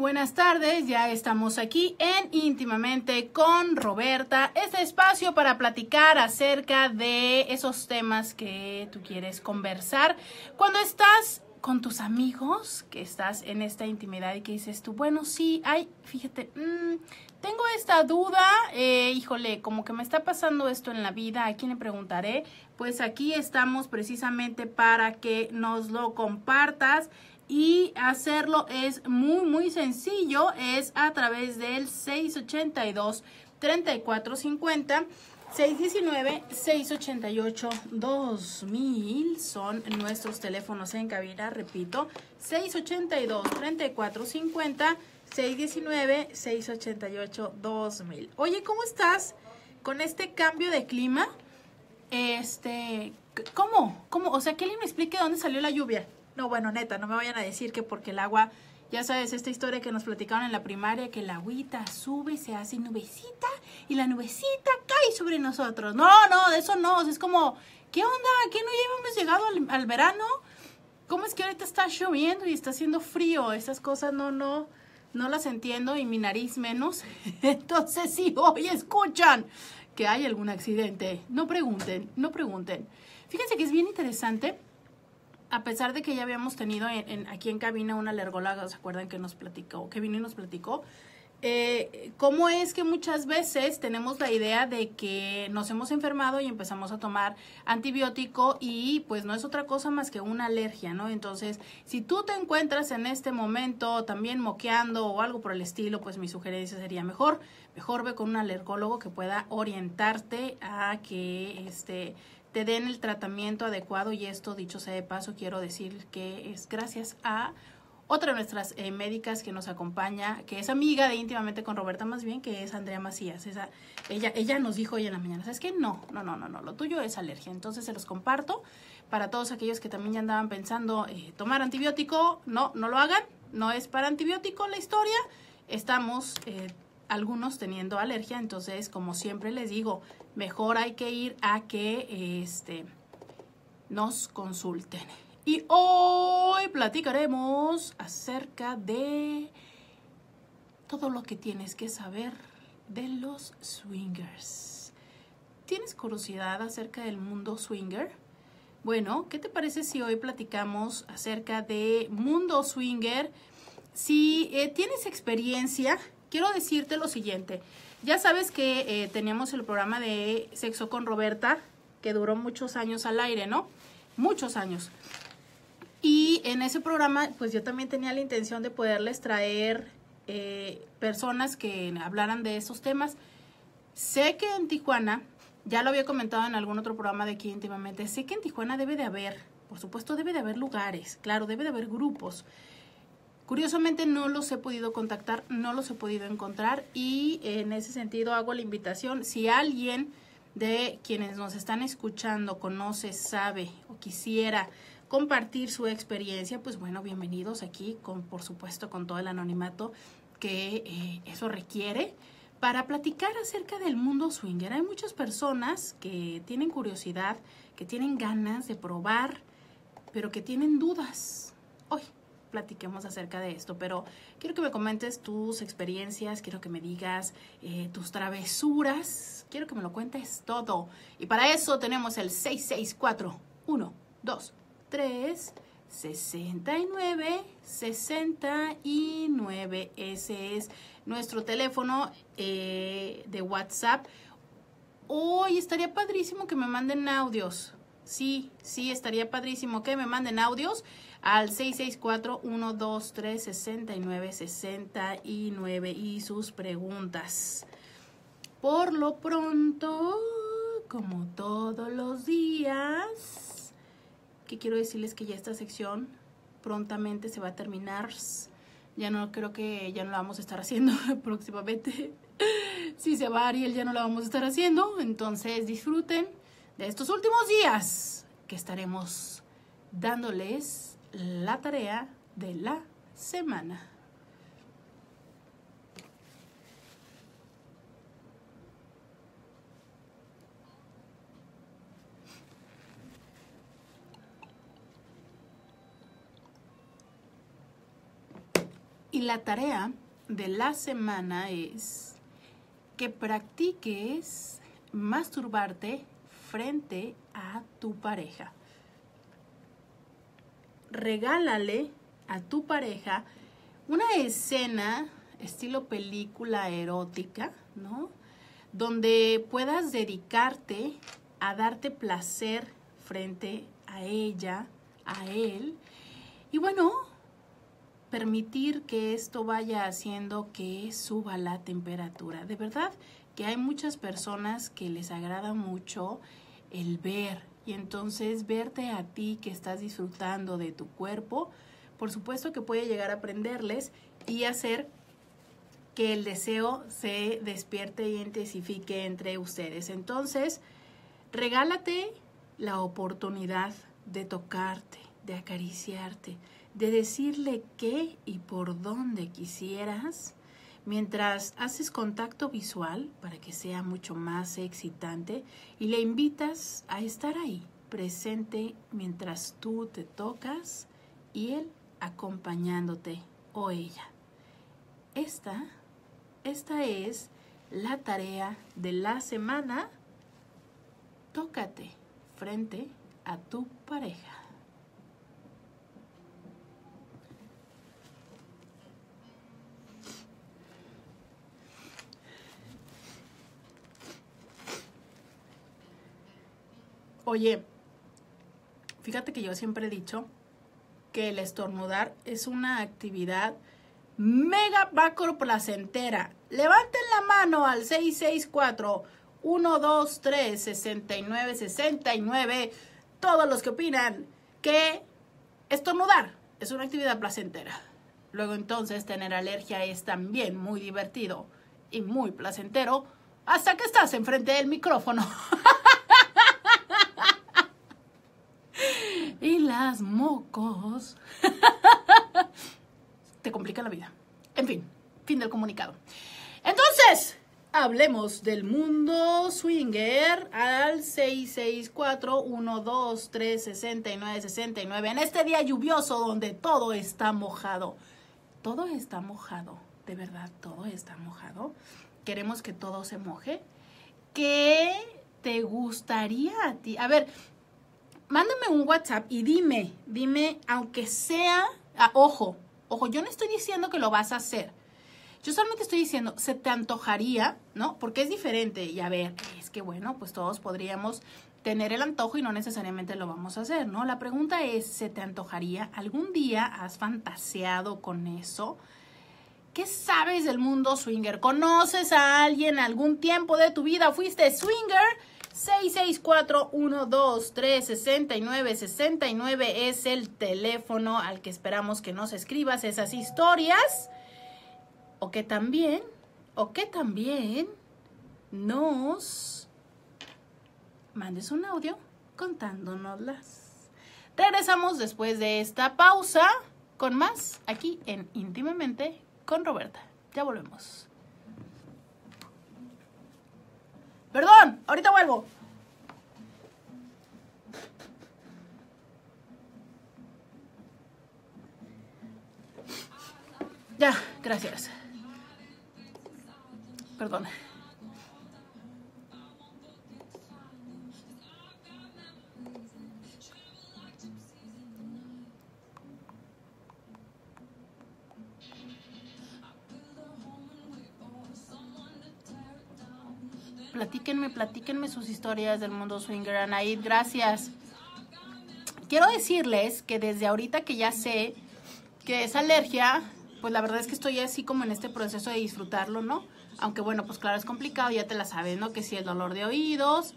Buenas tardes, ya estamos aquí en íntimamente con Roberta, este espacio para platicar acerca de esos temas que tú quieres conversar. Cuando estás con tus amigos, que estás en esta intimidad y que dices tú, bueno, sí, ay, fíjate, mmm, tengo esta duda, eh, híjole, como que me está pasando esto en la vida, ¿a quién le preguntaré? Pues aquí estamos precisamente para que nos lo compartas y hacerlo es muy muy sencillo, es a través del 682 3450 619 688 2000 son nuestros teléfonos en cabina, repito, 682 3450 619 688 2000. Oye, ¿cómo estás con este cambio de clima? Este, ¿cómo? ¿Cómo? O sea, que alguien me explique dónde salió la lluvia. No, bueno, neta, no me vayan a decir que porque el agua, ya sabes, esta historia que nos platicaron en la primaria, que el agüita sube, se hace nubecita y la nubecita cae sobre nosotros. No, no, de eso no. es como, ¿qué onda? ¿Qué no llevamos llegado al, verano? ¿Cómo es que ahorita está lloviendo y está haciendo frío? Esas cosas no, no, no las entiendo y mi nariz menos. Entonces, si hoy escuchan que hay algún accidente, no pregunten, no pregunten. Fíjense que es bien interesante a pesar de que ya habíamos tenido en, aquí en cabina una alergóloga, ¿se acuerdan que nos platicó, que vino y nos platicó? Eh, ¿Cómo es que muchas veces tenemos la idea de que nos hemos enfermado y empezamos a tomar antibiótico y pues no es otra cosa más que una alergia, ¿no? Entonces, si tú te encuentras en este momento también moqueando o algo por el estilo, pues mi sugerencia sería mejor, mejor ve con un alergólogo que pueda orientarte a que este te den el tratamiento adecuado y esto, dicho sea de paso, quiero decir que es gracias a otra de nuestras eh, médicas que nos acompaña, que es amiga de íntimamente con Roberta más bien, que es Andrea Macías. Esa, ella, ella nos dijo hoy en la mañana, ¿sabes qué? No, no, no, no, no, lo tuyo es alergia. Entonces se los comparto para todos aquellos que también ya andaban pensando eh, tomar antibiótico. No, no lo hagan, no es para antibiótico la historia. Estamos eh, algunos teniendo alergia, entonces como siempre les digo, mejor hay que ir a que este, nos consulten. Y hoy platicaremos acerca de todo lo que tienes que saber de los swingers. ¿Tienes curiosidad acerca del mundo swinger? Bueno, ¿qué te parece si hoy platicamos acerca de mundo swinger? Si eh, tienes experiencia quiero decirte lo siguiente. Ya sabes que eh, teníamos el programa de Sexo con Roberta, que duró muchos años al aire, ¿no? Muchos años. Y en ese programa, pues yo también tenía la intención de poderles traer eh, personas que hablaran de esos temas. Sé que en Tijuana, ya lo había comentado en algún otro programa de aquí íntimamente, sé que en Tijuana debe de haber, por supuesto debe de haber lugares, claro, debe de haber grupos Curiosamente no los he podido contactar, no los he podido encontrar y en ese sentido hago la invitación, si alguien de quienes nos están escuchando conoce, sabe o quisiera compartir su experiencia, pues bueno, bienvenidos aquí, con, por supuesto con todo el anonimato que eh, eso requiere para platicar acerca del mundo swinger. Hay muchas personas que tienen curiosidad, que tienen ganas de probar, pero que tienen dudas. Platiquemos acerca de esto, pero quiero que me comentes tus experiencias, quiero que me digas eh, tus travesuras, quiero que me lo cuentes todo. Y para eso tenemos el 664 1 2 3 69 69. Ese es nuestro teléfono eh, de WhatsApp. Hoy estaría padrísimo que me manden audios. Sí, sí, estaría padrísimo que me manden audios al 664-123-6969 y sus preguntas. Por lo pronto, como todos los días, que quiero decirles que ya esta sección prontamente se va a terminar. Ya no creo que ya no la vamos a estar haciendo próximamente. si se va Ariel, ya no la vamos a estar haciendo. Entonces disfruten de estos últimos días que estaremos dándoles la tarea de la semana. Y la tarea de la semana es que practiques masturbarte frente a tu pareja. Regálale a tu pareja una escena estilo película erótica, ¿no? Donde puedas dedicarte a darte placer frente a ella, a él. Y bueno, permitir que esto vaya haciendo que suba la temperatura. De verdad que hay muchas personas que les agrada mucho el ver y entonces verte a ti que estás disfrutando de tu cuerpo, por supuesto que puede llegar a prenderles y hacer que el deseo se despierte y intensifique entre ustedes. Entonces, regálate la oportunidad de tocarte, de acariciarte, de decirle qué y por dónde quisieras, mientras haces contacto visual para que sea mucho más excitante y le invitas a estar ahí, presente mientras tú te tocas y él acompañándote o ella. Esta, esta es la tarea de la semana. Tócate frente a tu pareja. Oye, fíjate que yo siempre he dicho que el estornudar es una actividad mega macro placentera. Levanten la mano al 664 123 69 69 todos los que opinan que estornudar es una actividad placentera. Luego entonces tener alergia es también muy divertido y muy placentero hasta que estás enfrente del micrófono. mocos te complican la vida. En fin, fin del comunicado. Entonces, hablemos del mundo swinger al 664-123-6969 en este día lluvioso donde todo está mojado. Todo está mojado, de verdad, todo está mojado. Queremos que todo se moje. ¿Qué te gustaría a ti? A ver, mándame un WhatsApp y dime, dime, aunque sea, ah, ojo, ojo, yo no estoy diciendo que lo vas a hacer. Yo solamente estoy diciendo, se te antojaría, ¿no? Porque es diferente. Y a ver, es que bueno, pues todos podríamos tener el antojo y no necesariamente lo vamos a hacer, ¿no? La pregunta es, ¿se te antojaría? ¿Algún día has fantaseado con eso? ¿Qué sabes del mundo swinger? ¿Conoces a alguien algún tiempo de tu vida? ¿Fuiste swinger? 664-123-6969 es el teléfono al que esperamos que nos escribas esas historias. O que también, o que también nos mandes un audio contándonoslas. Regresamos después de esta pausa con más aquí en Íntimamente con Roberta. Ya volvemos. Perdón, ahorita vuelvo. Ya, gracias. Perdón. Platíquenme, platíquenme sus historias del mundo swinger, Anaid, gracias. Quiero decirles que desde ahorita que ya sé que es alergia, pues la verdad es que estoy así como en este proceso de disfrutarlo, ¿no? Aunque bueno, pues claro, es complicado, ya te la sabes, ¿no? Que si el dolor de oídos,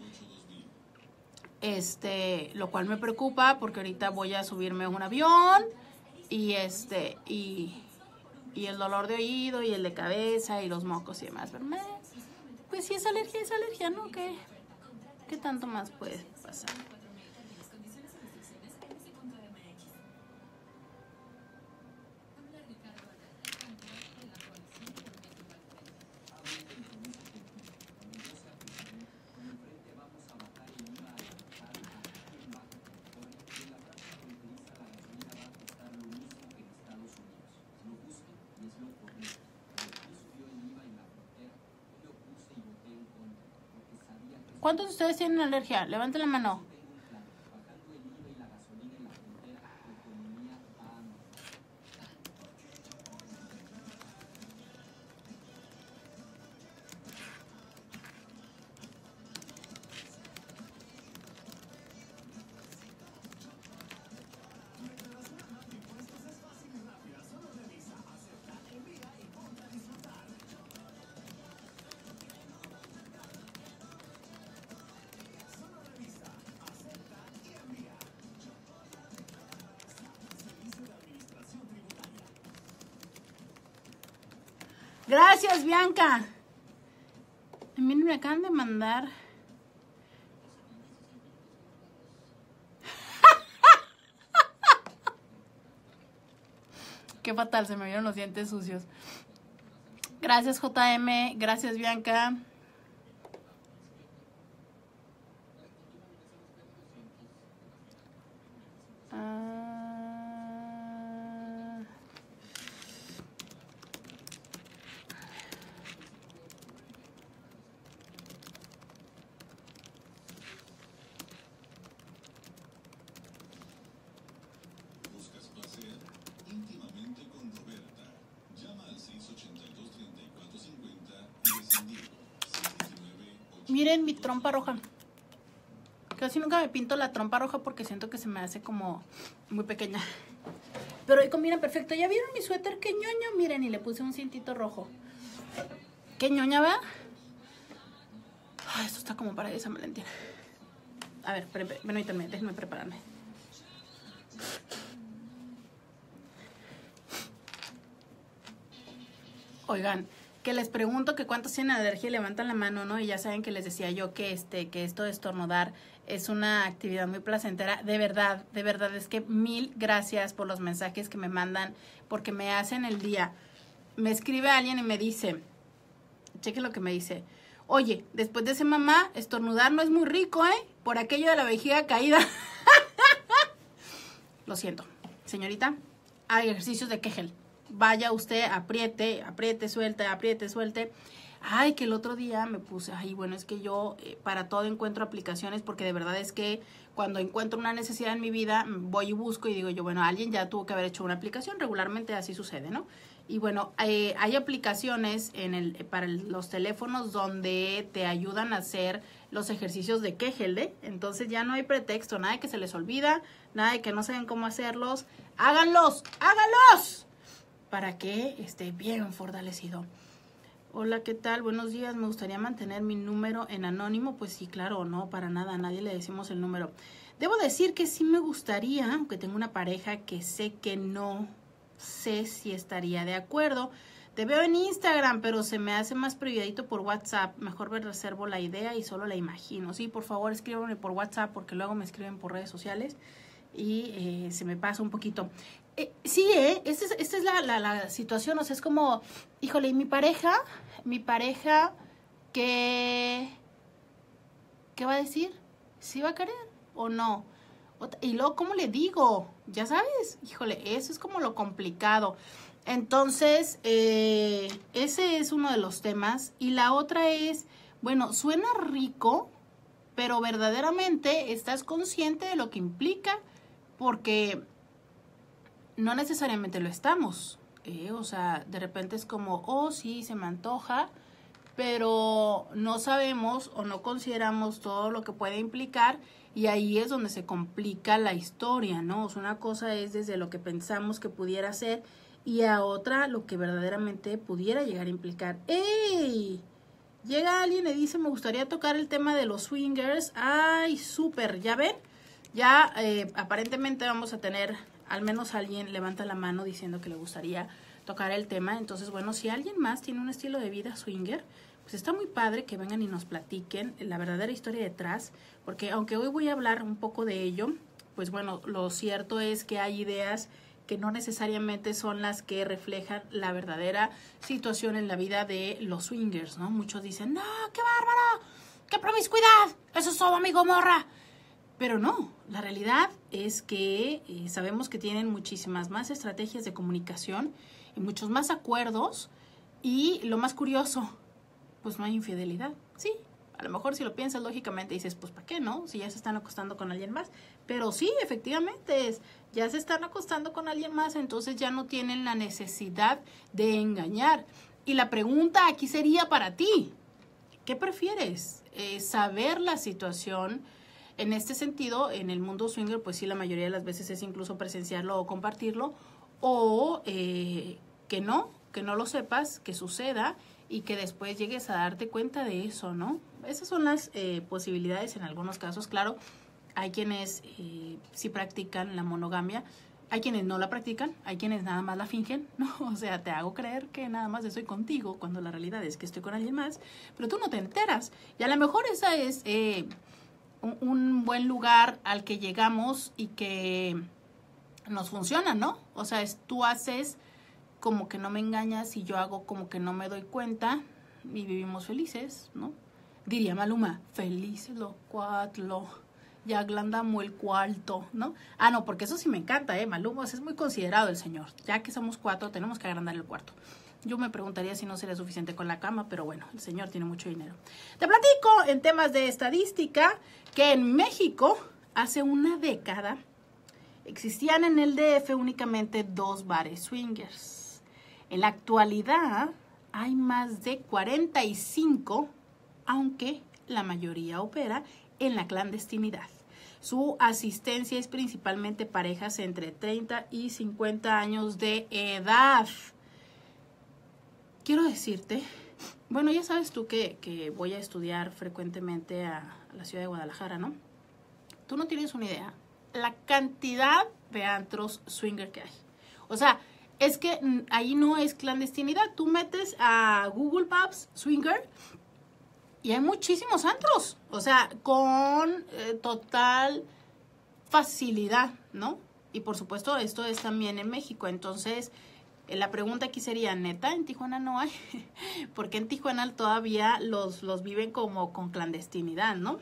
este, lo cual me preocupa porque ahorita voy a subirme a un avión y este, y, y el dolor de oído y el de cabeza y los mocos y demás, ¿verdad? Pues si es alergia, es alergia, ¿no? ¿Qué, qué tanto más puede pasar? Ustedes tienen alergia? Levanten la mano. Gracias, Bianca. Mí me acaban de mandar. Qué fatal, se me vieron los dientes sucios. Gracias, JM. Gracias, Bianca. Ah. ¿Buscas placer? Íntimamente con Roberta. Llama al 682-3450 y descendido. 619 Miren mi trompa roja. Casi nunca me pinto la trompa roja porque siento que se me hace como muy pequeña. Pero hoy combinan perfecto. ¿Ya vieron mi suéter? Qué ñoño. Miren, y le puse un cintito rojo. Qué ñoña, ¿va? Ay, esto está como para San Valentín. A ver, permítanme, déjenme prepararme. Oigan, que les pregunto que cuántos tienen alergia y levantan la mano, ¿no? Y ya saben que les decía yo que este, que esto de estornudar es una actividad muy placentera. De verdad, de verdad, es que mil gracias por los mensajes que me mandan, porque me hacen el día. Me escribe alguien y me dice, cheque lo que me dice. Oye, después de ese mamá, estornudar no es muy rico, ¿eh? Por aquello de la vejiga caída. Lo siento, señorita. Hay ejercicios de Kegel. Vaya usted, apriete, apriete, suelte, apriete, suelte. Ay, que el otro día me puse, ay, bueno, es que yo eh, para todo encuentro aplicaciones porque de verdad es que cuando encuentro una necesidad en mi vida, voy y busco y digo yo, bueno, alguien ya tuvo que haber hecho una aplicación, regularmente así sucede, ¿no? Y bueno, eh, hay aplicaciones en el, para el- los teléfonos donde te ayudan a hacer los ejercicios de Kegel, ¿eh? Entonces ya no hay pretexto, nada de que se les olvida, nada de que no saben cómo hacerlos. ¡Háganlos! ¡Háganlos! Para que esté bien fortalecido. Hola, ¿qué tal? Buenos días. Me gustaría mantener mi número en anónimo. Pues sí, claro, no, para nada. A nadie le decimos el número. Debo decir que sí me gustaría, aunque tengo una pareja que sé que no sé si estaría de acuerdo. Te veo en Instagram, pero se me hace más privadito por WhatsApp. Mejor me reservo la idea y solo la imagino. Sí, por favor, escríbanme por WhatsApp porque luego me escriben por redes sociales y eh, se me pasa un poquito. Eh, sí, ¿eh? Esta es, la, situación, o sea, es como, híjole, y mi pareja, mi pareja, que, ¿qué va a decir? ¿Sí va a querer o no? Y luego, ¿cómo le digo? Ya sabes, híjole, eso es como lo complicado. Entonces, eh, ese es uno de los temas. Y la otra es, bueno, suena rico, pero verdaderamente estás consciente de lo que implica, porque no necesariamente lo estamos. ¿eh? O sea, de repente es como, oh, sí, se me antoja, pero no sabemos o no consideramos todo lo que puede implicar y ahí es donde se complica la historia, ¿no? O una cosa es desde lo que pensamos que pudiera ser y a otra lo que verdaderamente pudiera llegar a implicar. ¡Ey! Llega alguien y dice, me gustaría tocar el tema de los swingers. ¡Ay, súper! ¿Ya ven? Ya eh, aparentemente vamos a tener al menos alguien levanta la mano diciendo que le gustaría tocar el tema. Entonces, bueno, si alguien más tiene un estilo de vida swinger, pues está muy padre que vengan y nos platiquen la verdadera historia detrás, porque aunque hoy voy a hablar un poco de ello, pues bueno, lo cierto es que hay ideas que no necesariamente son las que reflejan la verdadera situación en la vida de los swingers, ¿no? Muchos dicen, no, qué bárbaro, qué promiscuidad, eso es todo, amigo morra. Pero no, la realidad es que eh, sabemos que tienen muchísimas más estrategias de comunicación y muchos más acuerdos y lo más curioso, pues no hay infidelidad. Sí, A lo mejor si lo piensas lógicamente dices, pues ¿para qué no? Si ya se están acostando con alguien más. Pero sí, efectivamente es, ya se están acostando con alguien más, entonces ya no tienen la necesidad de engañar. Y la pregunta aquí sería para ti, ¿qué prefieres? Eh, ¿Saber la situación? En este sentido, en el mundo swinger, pues sí, la mayoría de las veces es incluso presenciarlo o compartirlo, o eh, que no, que no lo sepas, que suceda y que después llegues a darte cuenta de eso, ¿no? Esas son las eh, posibilidades en algunos casos, claro. Hay quienes eh, sí practican la monogamia, hay quienes no la practican, hay quienes nada más la fingen, ¿no? O sea, te hago creer que nada más estoy contigo cuando la realidad es que estoy con alguien más, pero tú no te enteras. Y a lo mejor esa es eh, un, buen lugar al que llegamos y que nos funciona, ¿no? O sea, es, tú haces como que no me engañas y yo hago como que no me doy cuenta y vivimos felices, ¿no? Diría Maluma, felices los cuatro, ya aglandamos el cuarto, ¿no? Ah, no, porque eso sí me encanta, ¿eh? Maluma es muy considerado el señor. Ya que somos cuatro, tenemos que agrandar el cuarto. Yo me preguntaría si no sería suficiente con la cama, pero bueno, el señor tiene mucho dinero. Te platico en temas de estadística que en México, hace una década, existían en el DF únicamente dos bares swingers. En la actualidad hay más de 45, aunque la mayoría opera en la clandestinidad. Su asistencia es principalmente parejas entre 30 y 50 años de edad. Quiero decirte, bueno, ya sabes tú que, que voy a estudiar frecuentemente a, la ciudad de Guadalajara, ¿no? Tú no tienes una idea la cantidad de antros swinger que hay. O sea, es que ahí no es clandestinidad. Tú metes a Google Maps swinger y hay muchísimos antros. O sea, con eh, total facilidad, ¿no? Y por supuesto, esto es también en México. Entonces, la pregunta aquí sería, ¿neta? ¿En Tijuana no hay? Porque en Tijuana todavía los, los viven como con clandestinidad, ¿no?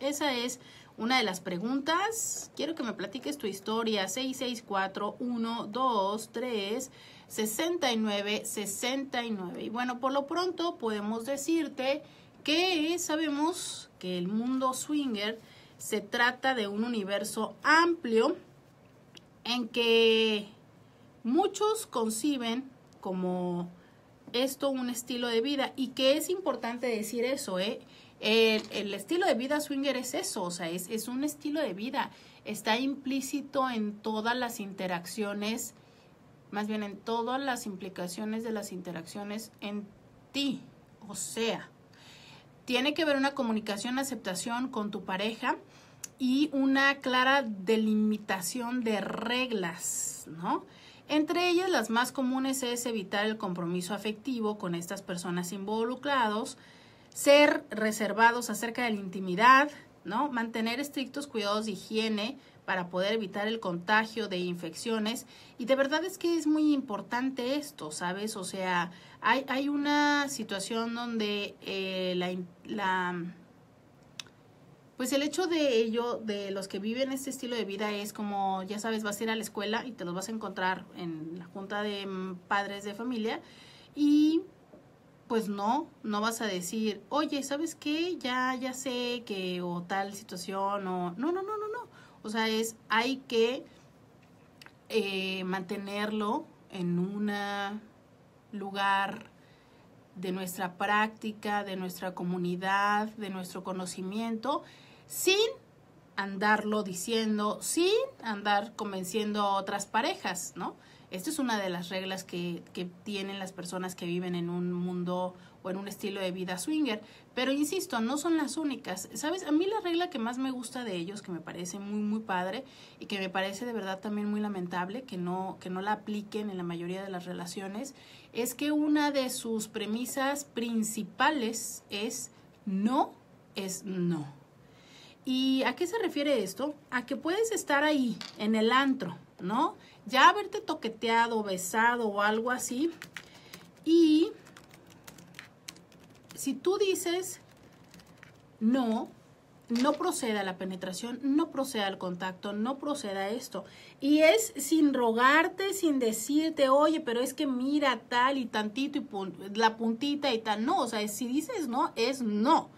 Esa es una de las preguntas. Quiero que me platiques tu historia. 664-123-6969. Y bueno, por lo pronto podemos decirte que sabemos que el mundo swinger se trata de un universo amplio en que muchos conciben como esto un estilo de vida y que es importante decir eso, ¿eh? El, el, estilo de vida swinger es eso, o sea, es, es un estilo de vida. Está implícito en todas las interacciones, más bien en todas las implicaciones de las interacciones en ti. O sea, tiene que ver una comunicación, aceptación con tu pareja y una clara delimitación de reglas, ¿no? Entre ellas, las más comunes es evitar el compromiso afectivo con estas personas involucrados, ser reservados acerca de la intimidad, ¿no? Mantener estrictos cuidados de higiene para poder evitar el contagio de infecciones. Y de verdad es que es muy importante esto, ¿sabes? O sea, hay, hay una situación donde eh, la, la, pues el hecho de ello, de los que viven este estilo de vida es como, ya sabes, vas a ir a la escuela y te los vas a encontrar en la junta de mm, padres de familia y pues no, no vas a decir, oye, ¿sabes qué? Ya, ya sé que o tal situación o... No, no, no, no, no. O sea, es, hay que eh, mantenerlo en un lugar de nuestra práctica, de nuestra comunidad, de nuestro conocimiento, sin andarlo diciendo, sin andar convenciendo a otras parejas, ¿no? Esta es una de las reglas que, que, tienen las personas que viven en un mundo o en un estilo de vida swinger. Pero insisto, no son las únicas. ¿Sabes? A mí la regla que más me gusta de ellos, que me parece muy, muy padre y que me parece de verdad también muy lamentable que no, que no la apliquen en la mayoría de las relaciones, es que una de sus premisas principales es no es no. ¿Y a qué se refiere esto? A que puedes estar ahí, en el antro, ¿no? Ya haberte toqueteado, besado o algo así. Y si tú dices no, no proceda la penetración, no proceda el contacto, no proceda esto. Y es sin rogarte, sin decirte, oye, pero es que mira tal y tantito y la puntita y tal. No, o sea, si dices no, es no.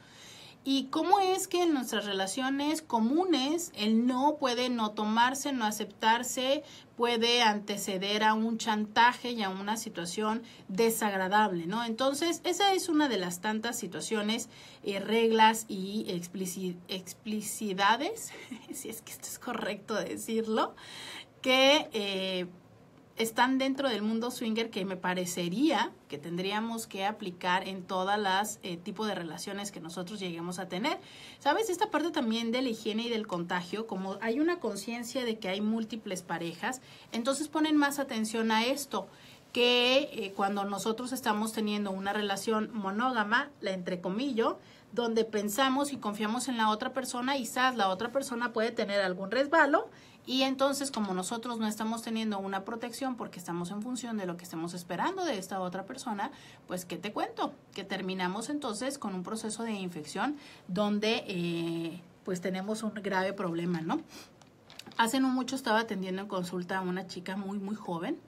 Y cómo es que en nuestras relaciones comunes el no puede no tomarse, no aceptarse, puede anteceder a un chantaje y a una situación desagradable, ¿no? Entonces, esa es una de las tantas situaciones, eh, reglas y explicidades, si es que esto es correcto decirlo, que eh, están dentro del mundo swinger que me parecería que tendríamos que aplicar en todas las eh, tipos de relaciones que nosotros lleguemos a tener. ¿Sabes? Esta parte también de la higiene y del contagio, como hay una conciencia de que hay múltiples parejas, entonces ponen más atención a esto que eh, cuando nosotros estamos teniendo una relación monógama, la entrecomillo, donde pensamos y confiamos en la otra persona, quizás la otra persona puede tener algún resbalo y entonces, como nosotros no estamos teniendo una protección porque estamos en función de lo que estamos esperando de esta otra persona, pues, ¿qué te cuento? Que terminamos entonces con un proceso de infección donde, eh, pues, tenemos un grave problema, ¿no? Hace no mucho estaba atendiendo en consulta a una chica muy, muy joven,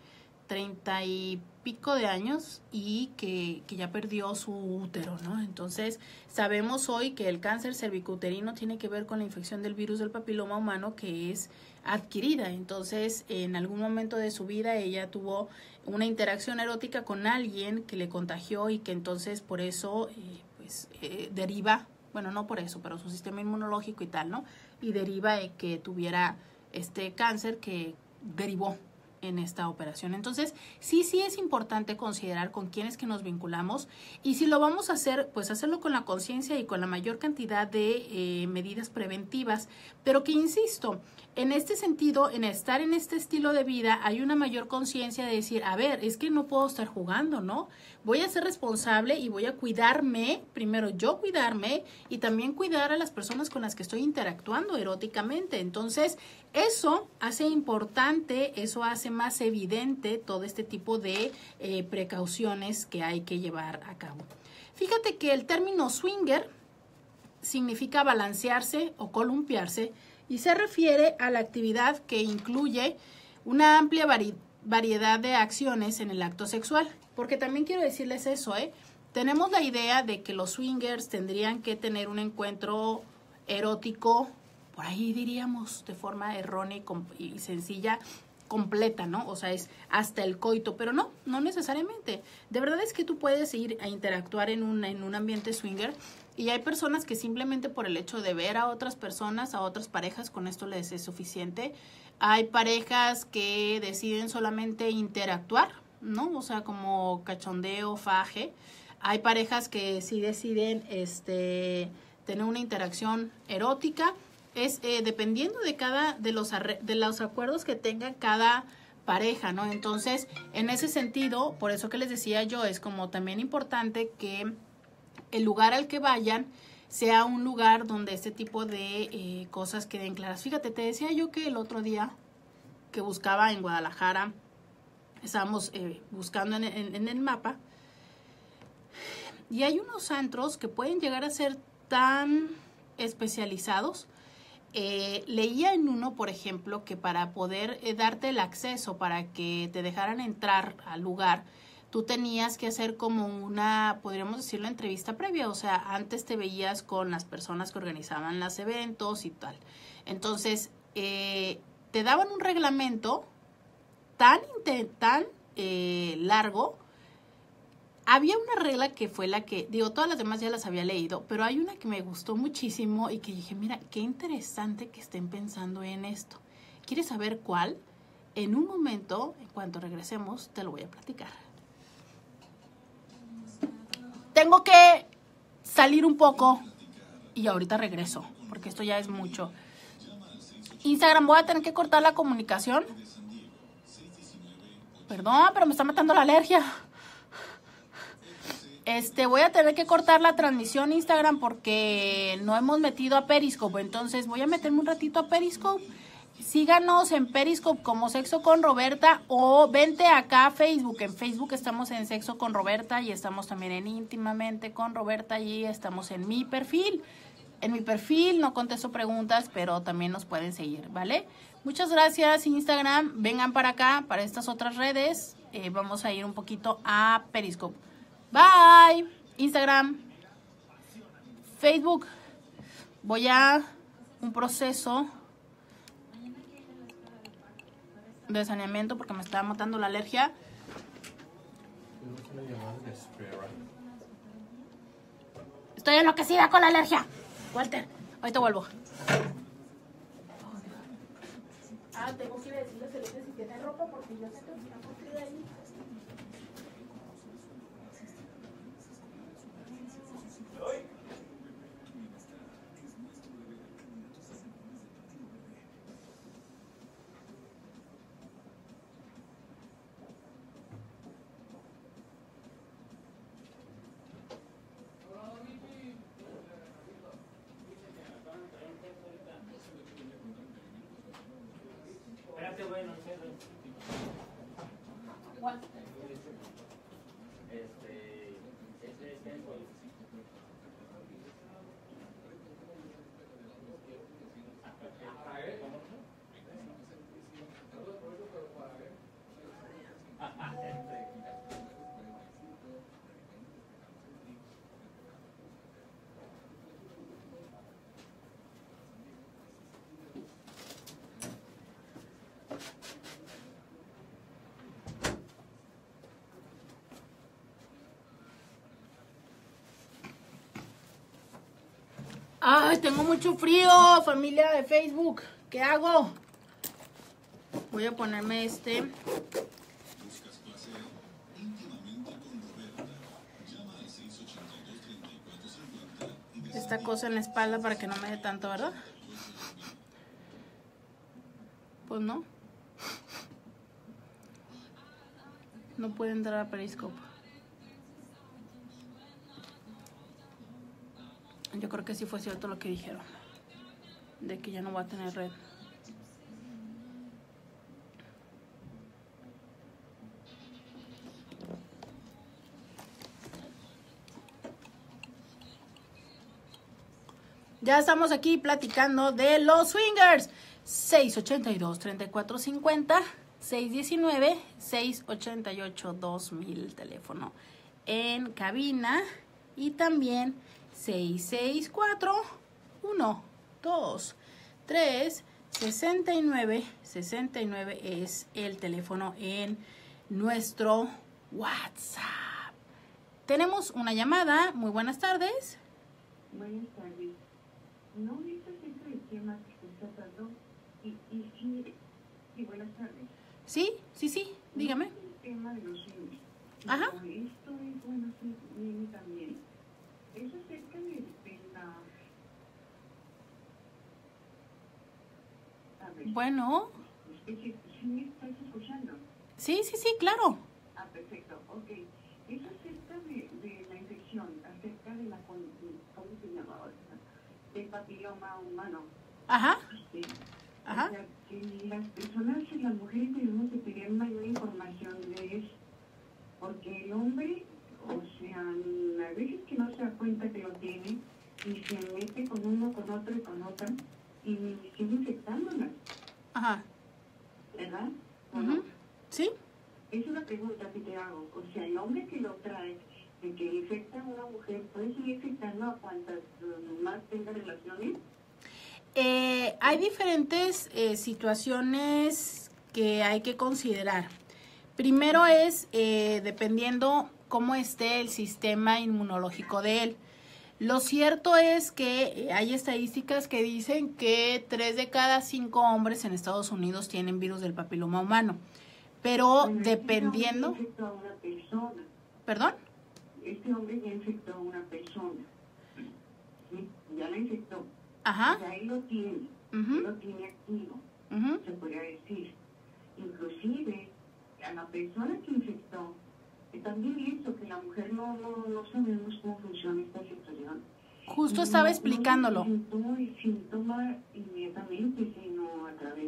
treinta y pico de años y que, que, ya perdió su útero, ¿no? Entonces, sabemos hoy que el cáncer cervicouterino tiene que ver con la infección del virus del papiloma humano que es adquirida. Entonces, en algún momento de su vida ella tuvo una interacción erótica con alguien que le contagió y que entonces por eso, eh, pues, eh, deriva, bueno, no por eso, pero su sistema inmunológico y tal, ¿no? Y deriva de que tuviera este cáncer que derivó en esta operación. Entonces, sí, sí es importante considerar con quiénes que nos vinculamos y si lo vamos a hacer, pues hacerlo con la conciencia y con la mayor cantidad de eh, medidas preventivas, pero que, insisto, en este sentido, en estar en este estilo de vida, hay una mayor conciencia de decir, a ver, es que no puedo estar jugando, ¿no? Voy a ser responsable y voy a cuidarme, primero yo cuidarme y también cuidar a las personas con las que estoy interactuando eróticamente. Entonces, eso hace importante, eso hace más evidente todo este tipo de eh, precauciones que hay que llevar a cabo. Fíjate que el término swinger significa balancearse o columpiarse y se refiere a la actividad que incluye una amplia variedad de acciones en el acto sexual. Porque también quiero decirles eso, ¿eh? Tenemos la idea de que los swingers tendrían que tener un encuentro erótico, por ahí diríamos, de forma errónea y, sencilla, completa, ¿no? O sea, es hasta el coito, pero no, no necesariamente. De verdad es que tú puedes ir a interactuar en un, en un ambiente swinger y hay personas que simplemente por el hecho de ver a otras personas, a otras parejas, con esto les es suficiente. Hay parejas que deciden solamente interactuar, ¿no? O sea, como cachondeo, faje. Hay parejas que sí deciden este, tener una interacción erótica. Es eh, dependiendo de cada, de los, de los acuerdos que tenga cada pareja, ¿no? Entonces, en ese sentido, por eso que les decía yo, es como también importante que el lugar al que vayan sea un lugar donde este tipo de eh, cosas queden claras. Fíjate, te decía yo que el otro día que buscaba en Guadalajara, estábamos eh, buscando en, el mapa, y hay unos antros que pueden llegar a ser tan especializados. Eh, leía en uno, por ejemplo, que para poder darte el acceso, para que te dejaran entrar al lugar, tú tenías que hacer como una, podríamos decirlo, entrevista previa, o sea, antes te veías con las personas que organizaban los eventos y tal. Entonces, eh, te daban un reglamento tan, tan eh, largo. Había una regla que fue la que, digo, todas las demás ya las había leído, pero hay una que me gustó muchísimo y que dije, mira, qué interesante que estén pensando en esto. ¿Quieres saber cuál? En un momento, en cuanto regresemos, te lo voy a platicar tengo que salir un poco y ahorita regreso, porque esto ya es mucho. Instagram, voy a tener que cortar la comunicación. Perdón, pero me está matando la alergia. Este, voy a tener que cortar la transmisión Instagram porque no hemos metido a Periscope. Entonces voy a meterme un ratito a Periscope síganos en Periscope como Sexo con Roberta o vente acá a Facebook. En Facebook estamos en Sexo con Roberta y estamos también en Íntimamente con Roberta y estamos en mi perfil. En mi perfil no contesto preguntas, pero también nos pueden seguir, ¿vale? Muchas gracias Instagram. Vengan para acá, para estas otras redes. Eh, vamos a ir un poquito a Periscope. Bye. Instagram. Facebook. Voy a un proceso de saneamiento porque me está matando la alergia. Estoy enloquecida con la alergia. Walter, ahorita vuelvo. Ah, tengo que ir a decirle a si tiene ropa porque yo sé que está ahí. Ay, tengo mucho frío, familia de Facebook. ¿Qué hago? Voy a ponerme este. ¿Buscas placer? Íntimamente con Roberta. Llama al 682-3450 y decide esta cosa en la espalda para que no me dé tanto, ¿verdad? Pues no. No puede entrar a Periscope. Creo que sí fue cierto lo que dijeron. De que ya no va a tener red. Ya estamos aquí platicando de los swingers. 682-3450, 619-688-2000 teléfono en cabina y también 664-123-69. 69 es el teléfono en nuestro WhatsApp. Tenemos una llamada. Muy buenas tardes. Buenas tardes. No ahorita acerca del tema que se está tratando y, y sí, sí, buenas tardes. Sí, sí, sí, dígame. No el tema de los niños. Ajá. Esto es, bueno, sí, también. Es acerca de, de la... A ver, Bueno, si me estás escuchando. sí, sí, sí, claro. Ah, perfecto, ok. Es acerca de, de la infección, acerca de la, ¿cómo se llama ahora? Del papiloma humano. Ajá, Sí. Ajá. O sea, que las personas y las mujeres tenemos que tener mayor información de eso. Porque el hombre, o sea, a veces que no se da cuenta que lo tiene y se mete con uno, con otro y con otra y sigue infectándolas, ajá. ¿verdad? Ujú, Sí, Es una pregunta que te hago. O sea, el hombre que lo trae, de que infecta a una mujer, ¿puede seguir infectando a cuantas eh, más tenga relaciones? Eh, hay diferentes eh, situaciones que hay que considerar. Primero es eh, dependiendo cómo esté el sistema inmunológico de él. Lo cierto es que eh, hay estadísticas que dicen que tres de cada cinco hombres en Estados Unidos tienen virus del papiloma humano. Pero Bueno, este dependiendo, infectó a una persona. perdón, Este hombre ya infectó a una persona. ¿Sí? Ya la infectó. ajá, O sea, él lo tiene. ujú, Él lo tiene activo, ujú. se podría decir. Inclusive, a la persona que infectó, también que la mujer no, no, no sabemos cómo funciona esta situación. justo estaba no- explicándolo. No síntoma inmediatamente, sino a través.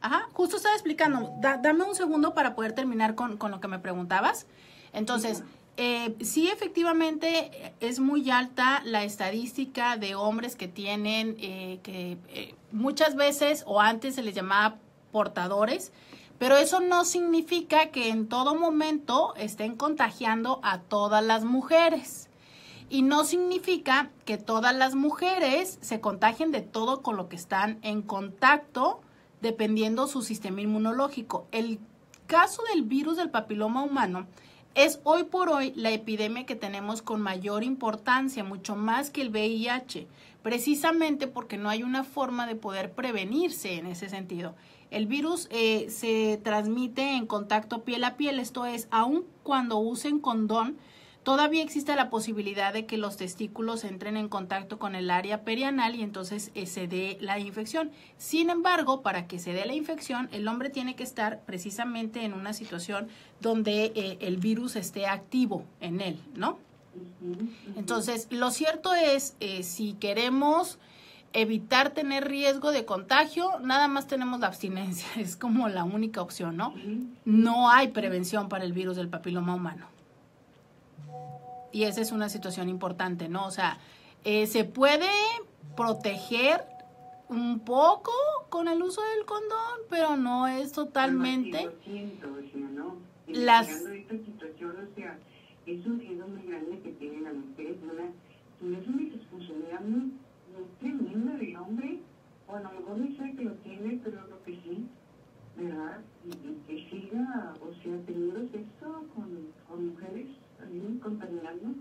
Ajá, justo estaba explicando. Da- dame un segundo para poder terminar con, con lo que me preguntabas. Entonces, eh, sí, efectivamente, es muy alta la estadística de hombres que tienen, eh, que eh, muchas veces o antes se les llamaba portadores, pero eso no significa que en todo momento estén contagiando a todas las mujeres. Y no significa que todas las mujeres se contagien de todo con lo que están en contacto, dependiendo su sistema inmunológico. El caso del virus del papiloma humano es hoy por hoy la epidemia que tenemos con mayor importancia, mucho más que el VIH, precisamente porque no hay una forma de poder prevenirse en ese sentido. El virus eh, se transmite en contacto piel a piel, esto es, aun cuando usen condón, todavía existe la posibilidad de que los testículos entren en contacto con el área perianal y entonces eh, se dé la infección. Sin embargo, para que se dé la infección, el hombre tiene que estar precisamente en una situación donde eh, el virus esté activo en él, ¿no? Entonces, lo cierto es, eh, si queremos evitar tener riesgo de contagio, nada más tenemos la abstinencia, es como la única opción, ¿no? No hay prevención para el virus del papiloma humano. Y esa es una situación importante, ¿no? O sea, eh, se puede proteger un poco con el uso del condón, pero no es totalmente... Y Las- es un riesgo muy grande que tienen las mujeres, una, es una muy, muy tremenda del hombre, o a lo mejor no sabe que lo tiene, pero lo que sí, ¿verdad? Y, que siga, o sea, teniendo sexo con, con mujeres, también contaminando.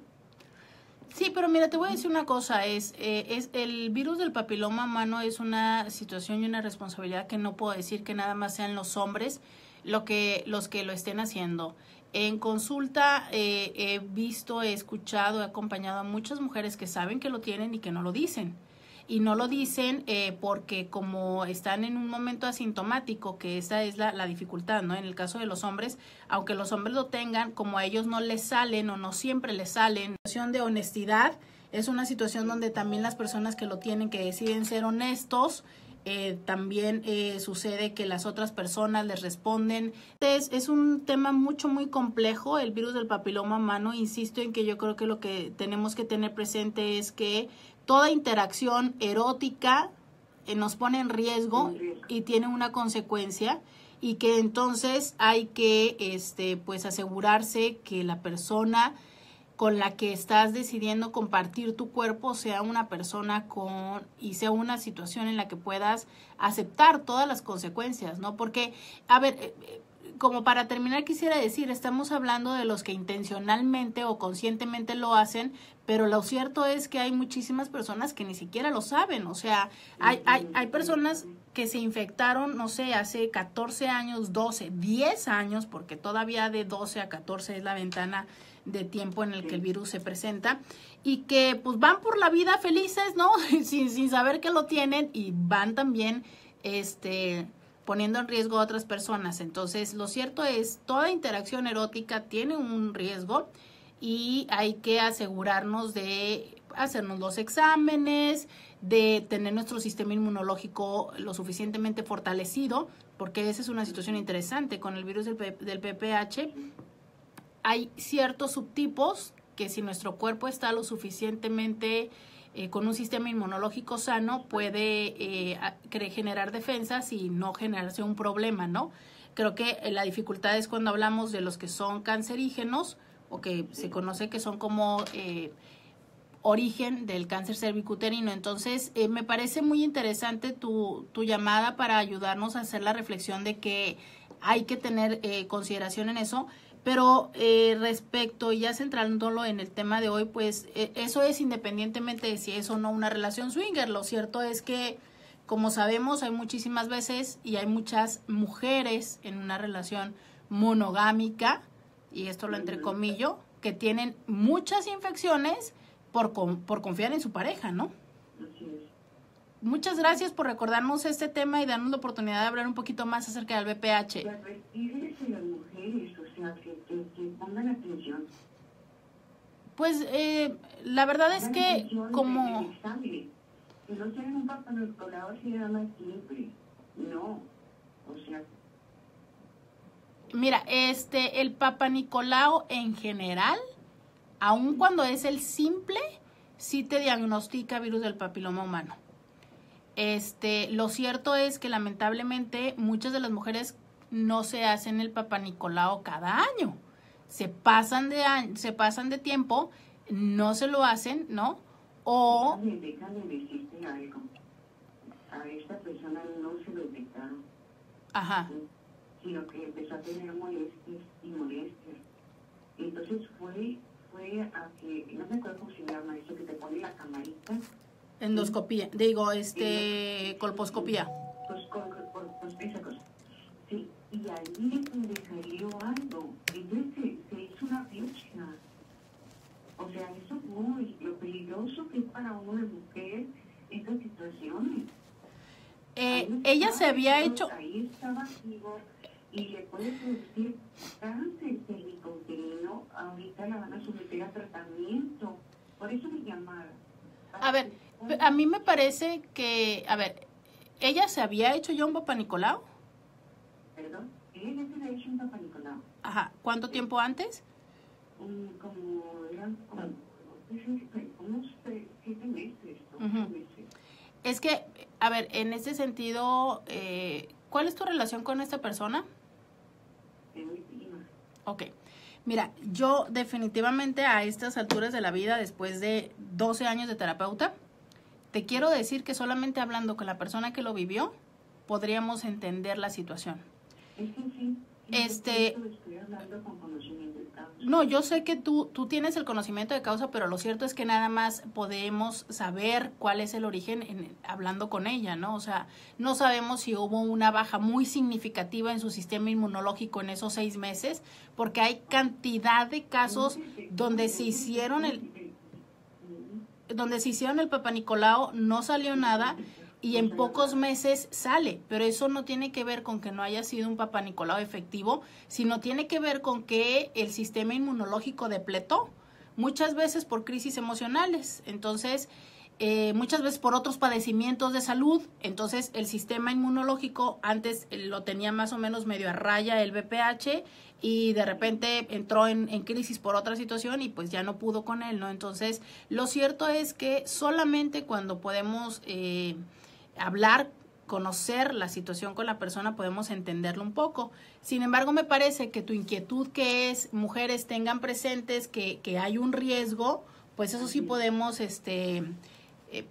Sí, pero mira, te voy a decir una cosa, es, eh, es el virus del papiloma humano es una situación y una responsabilidad que no puedo decir que nada más sean los hombres lo que, los que lo estén haciendo. En consulta eh, he visto, he escuchado, he acompañado a muchas mujeres que saben que lo tienen y que no lo dicen. Y no lo dicen eh, porque como están en un momento asintomático, que esa es la, la dificultad, ¿no? En el caso de los hombres, aunque los hombres lo tengan, como a ellos no les salen o no siempre les salen, situación de honestidad es una situación donde también las personas que lo tienen, que deciden ser honestos, eh, también eh, sucede que las otras personas les responden. Es, es un tema mucho, muy complejo, el virus del papiloma humano. Insisto en que yo creo que lo que tenemos que tener presente es que toda interacción erótica eh, nos pone en riesgo En riesgo. y tiene una consecuencia y que entonces hay que este pues asegurarse que la persona con la que estás decidiendo compartir tu cuerpo sea una persona con y sea una situación en la que puedas aceptar todas las consecuencias, ¿no? Porque a ver, eh, eh, como para terminar quisiera decir, estamos hablando de los que intencionalmente o conscientemente lo hacen, pero lo cierto es que hay muchísimas personas que ni siquiera lo saben, o sea, hay, hay, hay personas que se infectaron, no sé, hace 14 años, 12, 10 años, porque todavía de 12 a 14 es la ventana de tiempo en el que el virus se presenta y que pues van por la vida felices, ¿no? sin, sin saber que lo tienen y van también este poniendo en riesgo a otras personas. Entonces, lo cierto es, toda interacción erótica tiene un riesgo y hay que asegurarnos de hacernos los exámenes, de tener nuestro sistema inmunológico lo suficientemente fortalecido, porque esa es una situación interesante con el virus del, P- del PPH. Hay ciertos subtipos que si nuestro cuerpo está lo suficientemente eh, con un sistema inmunológico sano puede eh, generar defensas y no generarse un problema, ¿no? Creo que eh, la dificultad es cuando hablamos de los que son cancerígenos o que se conoce que son como eh, origen del cáncer cervicuterino. Entonces, me parece muy interesante tu, tu llamada para ayudarnos a hacer la reflexión de que hay que tener eh, consideración en eso. Pero eh, respecto, ya centrándolo en el tema de hoy, pues eh, eso es independientemente de si es o no una relación swinger. Lo cierto es que, como sabemos, hay muchísimas veces y hay muchas mujeres en una relación monogámica, y esto lo entrecomillo, que tienen muchas infecciones por, con- por confiar en su pareja, ¿no? Así es. Muchas gracias por recordarnos este tema y darnos la oportunidad de hablar un poquito más acerca del a las mujeres, sea, que, que, que pongan atención. Pues eh, la verdad es que como... Que no sean un papá colado más simple. No. O sea, Mira, este, el Papa Nicolau en general, aun cuando es el simple, sí te diagnostica virus del papiloma humano. Este, lo cierto es que lamentablemente muchas de las mujeres no se hacen el Papa Nicolau cada año. Se pasan de año- se pasan de tiempo no se lo hacen, ¿no? O, algo. A esta persona no se lo detectaron, ajá, sino que empezó a tener molestias y molestias. Entonces fue, fue a que, no me acuerdo cómo se llama que te pone la camarita, endoscopía, digo, este, colposcopía. pues con, con, pues esa cosa. Y ahí donde salió algo. Entonces se, se hizo una biopsia. O sea, eso es muy, lo peligroso que es para una mujer estas situaciones. Eh, ella se había ahí hecho, Ahí estaba activo y le puede producir cáncer cervicouterino. Ahorita la van a someter a tratamiento. Por eso me llamaron. a ver, a mí me parece que, a ver, ella se había hecho ya un papá Nicolau, Perdón, ajá, ¿cuánto tiempo antes? como unos siete meses. Es que, a ver, en ese sentido, eh, ¿cuál es tu relación con esta persona? de mi prima. Ok. Mira, yo definitivamente a estas alturas de la vida, después de 12 años de terapeuta, te quiero decir que solamente hablando con la persona que lo vivió, podríamos entender la situación. Este-. No, yo sé que tú, tú tienes el conocimiento de causa, pero lo cierto es que nada más podemos saber cuál es el origen en- hablando con ella, ¿no? O sea, no sabemos si hubo una baja muy significativa en su sistema inmunológico en esos seis meses, porque hay cantidad de casos donde se hicieron el, donde se hicieron el Papa Nicolau, no salió nada y en pocos meses sale, pero eso no tiene que ver con que no haya sido un Papa Nicolau efectivo, sino tiene que ver con que el sistema inmunológico depletó, muchas veces por crisis emocionales, entonces eh, muchas veces por otros padecimientos de salud, entonces el sistema inmunológico antes lo tenía más o menos medio a raya el BPH y de repente entró en, en crisis por otra situación y pues ya no pudo con él, ¿no? Entonces lo cierto es que solamente cuando podemos eh, hablar, conocer la situación con la persona, podemos entenderlo un poco. Sin embargo, me parece que tu inquietud que es mujeres tengan presentes que, que hay un riesgo, pues eso sí podemos este, eh,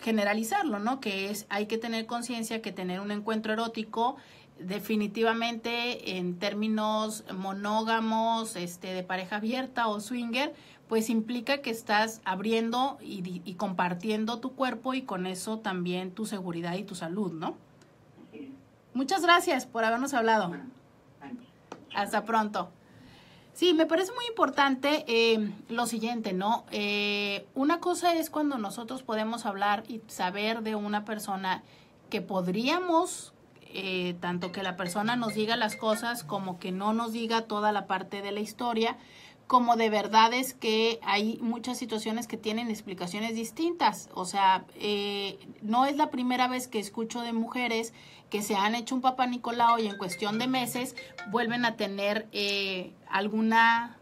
generalizarlo, ¿no? Que es, hay que tener conciencia que tener un encuentro erótico definitivamente en términos monógamos, este, de pareja abierta o swinger, pues implica que estás abriendo y, y compartiendo tu cuerpo y con eso también tu seguridad y tu salud, ¿no? Muchas gracias por habernos hablado. Hasta pronto. Sí, me parece muy importante eh, lo siguiente, ¿no? Eh, una cosa es cuando nosotros podemos hablar y saber de una persona que podríamos, eh, tanto que la persona nos diga las cosas como que no nos diga toda la parte de la historia, como de verdad es que hay muchas situaciones que tienen explicaciones distintas. O sea, eh, no es la primera vez que escucho de mujeres que se han hecho un papá Nicolau y en cuestión de meses vuelven a tener eh, alguna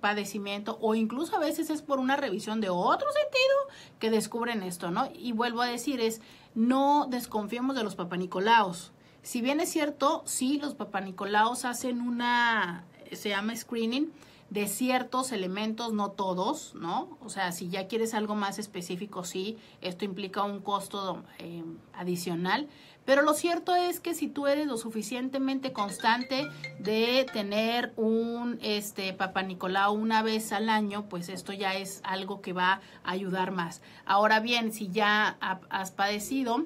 padecimiento o incluso a veces es por una revisión de otro sentido que descubren esto, ¿no? Y vuelvo a decir es no desconfiemos de los papanicolaos. Si bien es cierto, sí, los papanicolaos hacen una, se llama screening de ciertos elementos, no todos, ¿no? O sea, si ya quieres algo más específico, sí, esto implica un costo eh, adicional. Pero lo cierto es que si tú eres lo suficientemente constante de tener un este Papa Nicolau una vez al año, pues esto ya es algo que va a ayudar más. Ahora bien, si ya ha- has padecido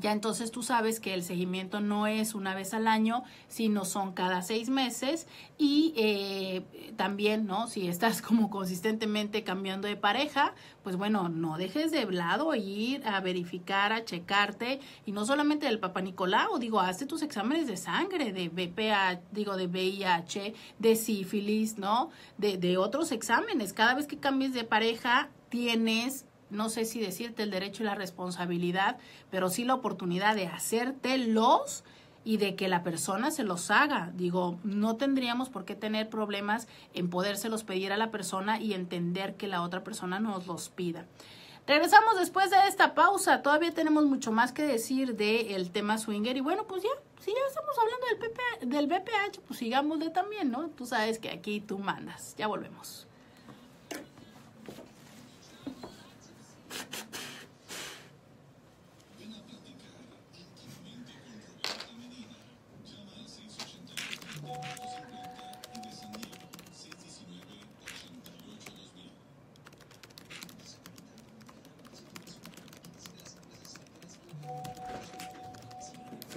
ya entonces tú sabes que el seguimiento no es una vez al año, sino son cada seis meses y eh, también, ¿no? Si estás como consistentemente cambiando de pareja, pues bueno, no dejes de lado ir a verificar, a checarte y no solamente del Papa Nicolau, digo, hazte tus exámenes de sangre, de BPA, digo, de VIH, de sífilis, ¿no? De, de otros exámenes. Cada vez que cambies de pareja, tienes no sé si decirte el derecho y la responsabilidad, pero sí la oportunidad de hacértelos y de que la persona se los haga. Digo, no tendríamos por qué tener problemas en podérselos pedir a la persona y entender que la otra persona nos los pida. Regresamos después de esta pausa. Todavía tenemos mucho más que decir del tema swinger. Y bueno, pues ya, si ya estamos hablando del, PP, del BPH, pues sigámosle también, ¿no? Tú sabes que aquí tú mandas. Ya volvemos.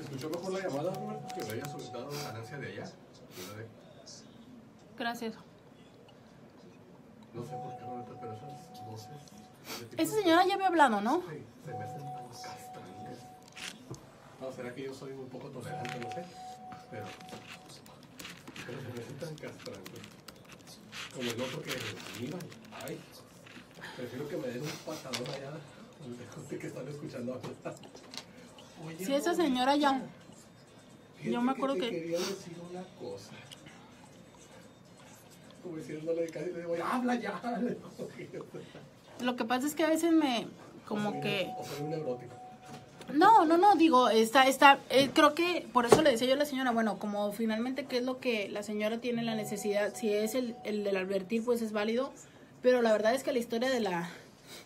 escuchó mejor la llamada, que solicitado ganancia de allá. Gracias. No sé por qué, Roberto, pero esas voces. Esa señora ya había hablado, ¿no? Sí, se me hacen tan castrantes. No, será que yo soy un poco tolerante, no sé. Pero. Pero se me hacen tan castrantes. Como el otro que mira, ay. Prefiero que me den un patadón allá. De que están escuchando hablar. Oye, Sí, esa señora ya. yo me acuerdo te que- quería decir una cosa. Casi le digo, habla ya. Lo que pasa es que a veces me. Como O soy que. O soy un neurótico. No, no, no, digo, está, está, eh, creo que por eso le decía yo a la señora, bueno, como finalmente qué es lo que la señora tiene la necesidad, si es el, el del advertir, pues es válido, pero la verdad es que la historia de la,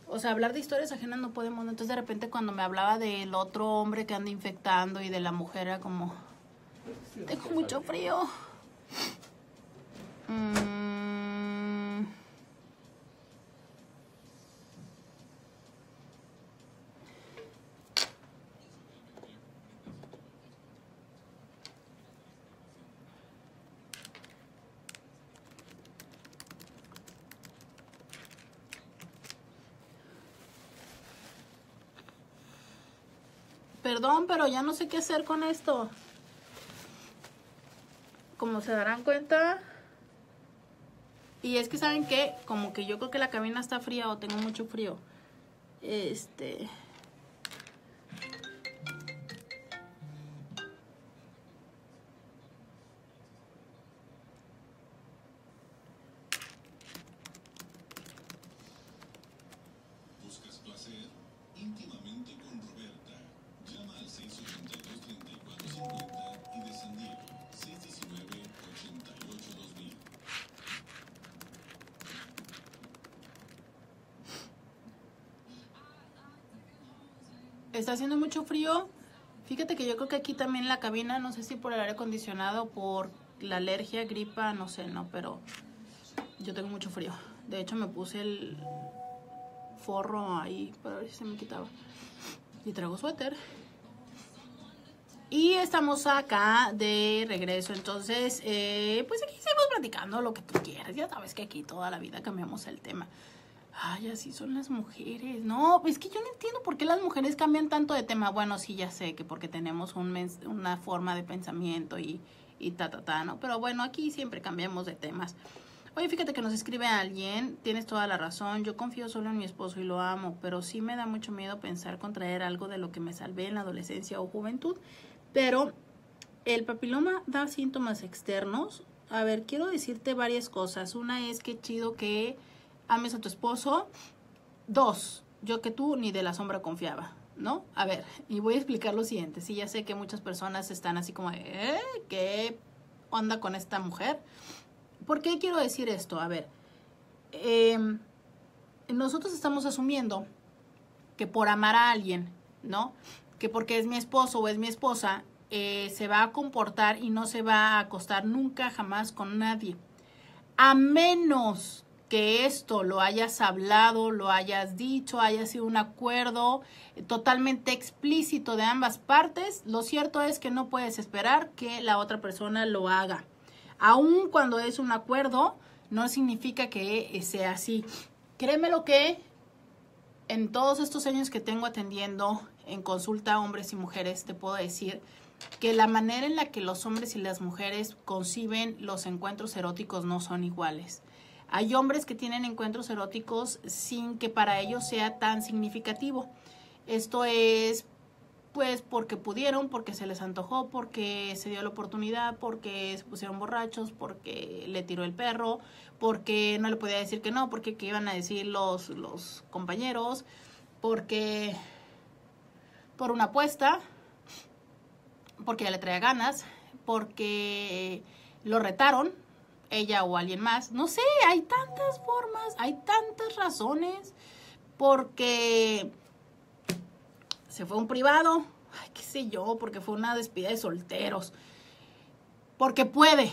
o sea, hablar de historias ajenas no podemos, entonces de repente cuando me hablaba del otro hombre que anda infectando y de la mujer era como, tengo mucho frío. Mm. Perdón, pero ya no sé qué hacer con esto. Como se darán cuenta. Y es que saben que, como que yo creo que la cabina está fría o tengo mucho frío. Este. Está haciendo mucho frío. Fíjate que yo creo que aquí también la cabina, no sé si por el aire acondicionado, por la alergia, gripa, no sé, no, pero yo tengo mucho frío. De hecho, me puse el forro ahí para ver si se me quitaba. Y traigo suéter. Y estamos acá de regreso. Entonces, eh, pues aquí seguimos platicando lo que tú quieras. Ya sabes que aquí toda la vida cambiamos el tema. Ay, así son las mujeres. No, es que yo no entiendo por qué las mujeres cambian tanto de tema. Bueno, sí, ya sé que porque tenemos una forma de pensamiento y, y ta, ta, ta, ¿no? Pero bueno, aquí siempre cambiamos de temas. Oye, fíjate que nos escribe alguien, tienes toda la razón, yo confío solo en mi esposo y lo amo, pero sí me da mucho miedo pensar contraer algo de lo que me salvé en la adolescencia o juventud. Pero el papiloma da síntomas externos. A ver, quiero decirte varias cosas. Una es que chido que ames a tu esposo. Dos, yo que tú ni de la sombra confiaba, ¿no? A ver, y voy a explicar lo siguiente. Sí, ya sé que muchas personas están así como, ¿eh? ¿Qué onda con esta mujer? ¿Por qué quiero decir esto? A ver, em, nosotros estamos asumiendo que por amar a alguien, ¿no? Que porque es mi esposo o es mi esposa, eh, se va a comportar y no se va a acostar nunca jamás con nadie. A menos que esto lo hayas hablado, lo hayas dicho, haya sido un acuerdo totalmente explícito de ambas partes, lo cierto es que no puedes esperar que la otra persona lo haga. Aun cuando es un acuerdo, no significa que eh, sea así. Créeme lo que en todos estos años que tengo atendiendo en consulta a hombres y mujeres, te puedo decir que la manera en la que los hombres y las mujeres conciben los encuentros eróticos no son iguales. Hay hombres que tienen encuentros eróticos sin que para ellos sea tan significativo. Esto es pues porque pudieron, porque se les antojó, porque se dio la oportunidad, porque se pusieron borrachos, porque le tiró el perro, porque no le podía decir que no, porque qué iban a decir los, los compañeros, porque por una apuesta, porque ya le traía ganas, porque lo retaron, ella o alguien más. No sé, hay tantas formas, hay tantas razones, porque se fue un privado, ay, qué sé yo, porque fue una despedida de solteros. porque puede.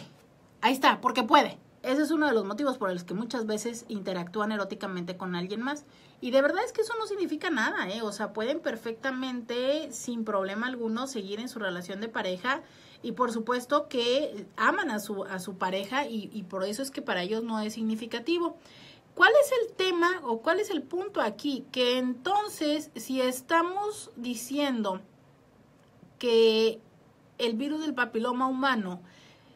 Ahí está, porque puede. Ese es uno de los motivos por los que muchas veces interactúan eróticamente con alguien más. Y de verdad es que eso no significa nada, ¿eh? O sea, pueden perfectamente, sin problema alguno, seguir en su relación de pareja. Y por supuesto que aman a su, a su pareja y, y por eso es que para ellos no es significativo. ¿Cuál es el tema o cuál es el punto aquí? Que entonces, si estamos diciendo que el virus del papiloma humano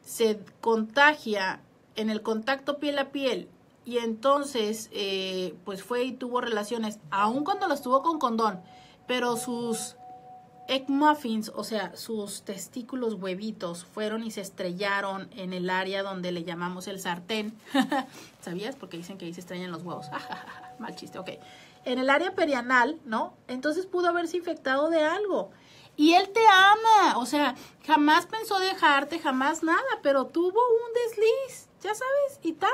se contagia en el contacto piel a piel y entonces eh, pues fue y tuvo relaciones, aun cuando las tuvo con condón, pero sus egg muffins, o sea, sus testículos huevitos fueron y se estrellaron en el área donde le llamamos el sartén. ¿Sabías? Porque dicen que ahí se estrellan los huevos. Mal chiste, ok. En el área perianal, ¿no? Entonces pudo haberse infectado de algo. Y él te ama, o sea, jamás pensó dejarte, jamás nada, pero tuvo un desliz, ya sabes, y tal.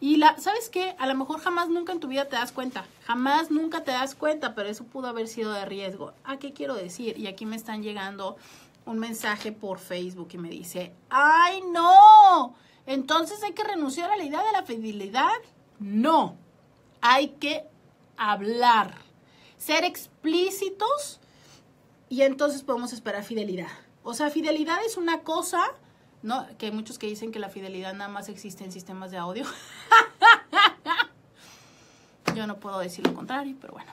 Y la, ¿sabes qué? A lo mejor jamás nunca en tu vida te das cuenta, jamás nunca te das cuenta, pero eso pudo haber sido de riesgo. ¿A qué quiero decir? Y aquí me están llegando un mensaje por Facebook y me dice, ¡ay no! Entonces hay que renunciar a la idea de la fidelidad. No, hay que hablar, ser explícitos y entonces podemos esperar fidelidad. O sea, fidelidad es una cosa, ¿no? Que hay muchos que dicen que la fidelidad nada más existe en sistemas de audio. Yo no puedo decir lo contrario, pero bueno.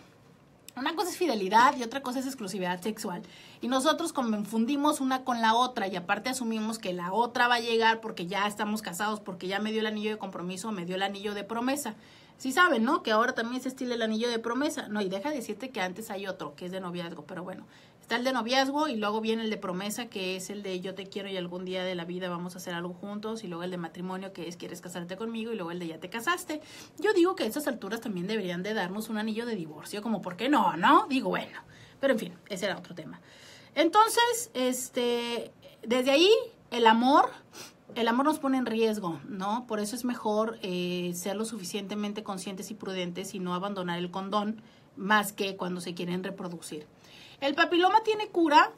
Una cosa es fidelidad y otra cosa es exclusividad sexual. Y nosotros confundimos una con la otra y aparte asumimos que la otra va a llegar porque ya estamos casados, porque ya me dio el anillo de compromiso, me dio el anillo de promesa. Sí saben, ¿no? Que ahora también se estila el anillo de promesa. No, y deja de decirte que antes hay otro, que es de noviazgo, pero bueno. Está el de noviazgo y luego viene el de promesa, que es el de yo te quiero y algún día de la vida vamos a hacer algo juntos. Y luego el de matrimonio, que es quieres casarte conmigo. Y luego el de ya te casaste. Yo digo que a estas alturas también deberían de darnos un anillo de divorcio, como por qué no, ¿no? Digo, bueno. Pero en fin, ese era otro tema. Entonces, este, desde ahí, el amor, el amor nos pone en riesgo, ¿no? Por eso es mejor eh, ser lo suficientemente conscientes y prudentes y no abandonar el condón más que cuando se quieren reproducir. El papiloma tiene cura.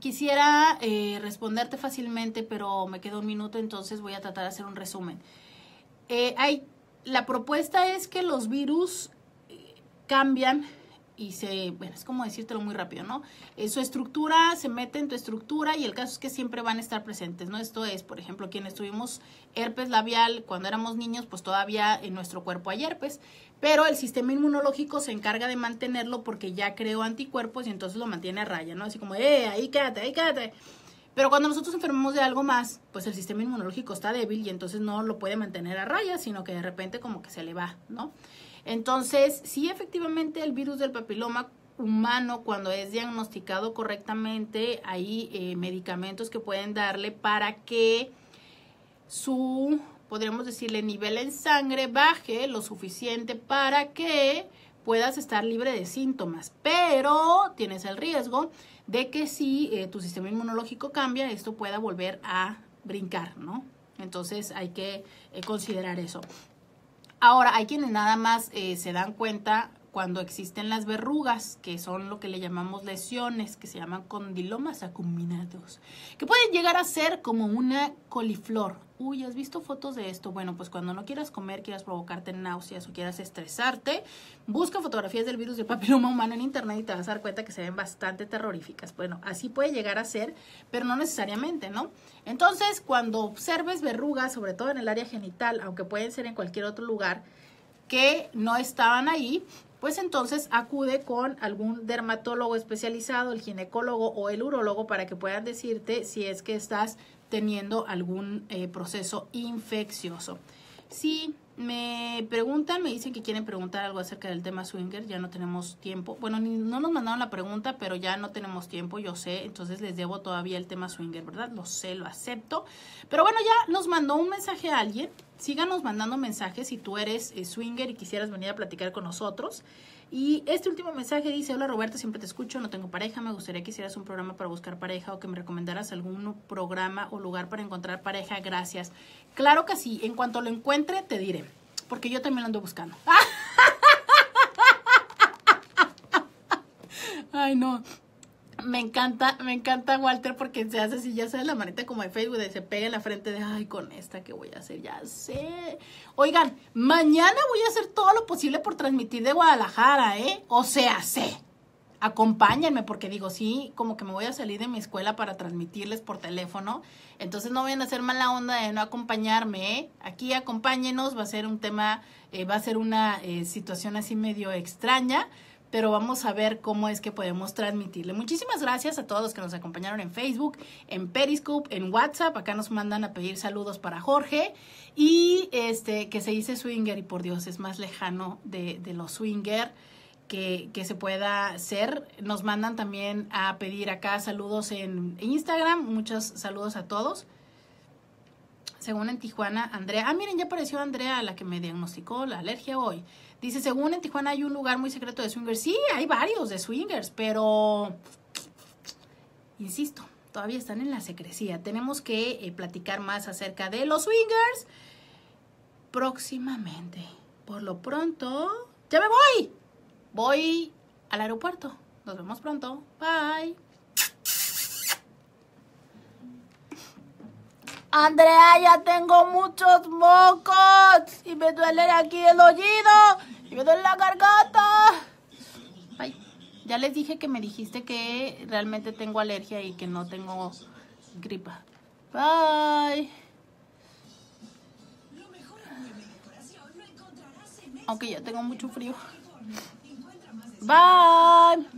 Quisiera eh, responderte fácilmente, pero me queda un minuto, entonces voy a tratar de hacer un resumen. Eh, hay, la propuesta es que los virus eh, cambian y se, bueno, es como decírtelo muy rápido, ¿no? Eh, su estructura se mete en tu estructura y el caso es que siempre van a estar presentes, ¿no? Esto es, por ejemplo, quienes tuvimos herpes labial cuando éramos niños, pues todavía en nuestro cuerpo hay herpes, pero el sistema inmunológico se encarga de mantenerlo porque ya creó anticuerpos y entonces lo mantiene a raya, ¿no? Así como, eh, ahí quédate, ahí quédate. Pero cuando nosotros enfermamos de algo más, pues el sistema inmunológico está débil y entonces no lo puede mantener a raya, sino que de repente como que se le va, ¿no? Entonces, sí, efectivamente, el virus del papiloma humano, cuando es diagnosticado correctamente, hay eh, medicamentos que pueden darle para que su, podríamos decirle, nivel en sangre baje lo suficiente para que puedas estar libre de síntomas. Pero tienes el riesgo de que si eh, tu sistema inmunológico cambia, esto pueda volver a brincar, ¿no? Entonces hay que eh, considerar eso. Ahora, hay quienes nada más eh, se dan cuenta cuando existen las verrugas, que son lo que le llamamos lesiones, que se llaman condilomas acuminados, que pueden llegar a ser como una coliflor. Uy, ¿has visto fotos de esto? Bueno, pues cuando no quieras comer, quieras provocarte náuseas o quieras estresarte, busca fotografías del virus del papiloma humano en internet y te vas a dar cuenta que se ven bastante terroríficas. Bueno, así puede llegar a ser, pero no necesariamente, ¿no? Entonces, cuando observes verrugas, sobre todo en el área genital, aunque pueden ser en cualquier otro lugar, que no estaban ahí, pues entonces acude con algún dermatólogo especializado, el ginecólogo o el urólogo para que puedan decirte si es que estás teniendo algún eh, proceso infeccioso. Si me preguntan, me dicen que quieren preguntar algo acerca del tema swinger, ya no tenemos tiempo. Bueno, ni, no nos mandaron la pregunta, pero ya no tenemos tiempo, yo sé, entonces les debo todavía el tema swinger, ¿verdad? Lo sé, lo acepto. Pero bueno, ya nos mandó un mensaje a alguien. Síganos mandando mensajes si tú eres eh, swinger y quisieras venir a platicar con nosotros. Y este último mensaje dice, hola Roberta, siempre te escucho, no tengo pareja, me gustaría que hicieras un programa para buscar pareja o que me recomendaras algún programa o lugar para encontrar pareja, gracias. Claro que sí, en cuanto lo encuentre te diré, porque yo también lo ando buscando. Ay, no. Me encanta, me encanta Walter porque se hace así, ya sabes, la manita como de Facebook, de se pega en la frente de, ay, con esta que voy a hacer, ya sé. Oigan, mañana voy a hacer todo lo posible por transmitir de Guadalajara, ¿eh? O sea, sé. Acompáñenme porque digo, sí, como que me voy a salir de mi escuela para transmitirles por teléfono. Entonces no vayan a hacer mala onda de no acompañarme, ¿eh? Aquí acompáñenos, va a ser un tema, eh, va a ser una eh, situación así medio extraña pero vamos a ver cómo es que podemos transmitirle. Muchísimas gracias a todos los que nos acompañaron en Facebook, en Periscope, en WhatsApp. Acá nos mandan a pedir saludos para Jorge y este que se dice swinger y por Dios es más lejano de, los swinger. Que, que, se pueda hacer. Nos mandan también a pedir acá saludos en Instagram. Muchos saludos a todos. Según en Tijuana, Andrea. Ah, miren, ya apareció Andrea, la que me diagnosticó la alergia hoy. Dice, según en Tijuana hay un lugar muy secreto de swingers. Sí, hay varios de swingers, pero, insisto, todavía están en la secrecía. Tenemos que eh, platicar más acerca de los swingers próximamente. Por lo pronto, ya me voy. Voy al aeropuerto. Nos vemos pronto. Bye. Andrea, ya tengo muchos mocos y me duele aquí el oído y me duele la garganta. Ay, ya les dije que me dijiste que realmente tengo alergia y que no tengo gripa. Bye. Aunque ya tengo mucho frío. Bye.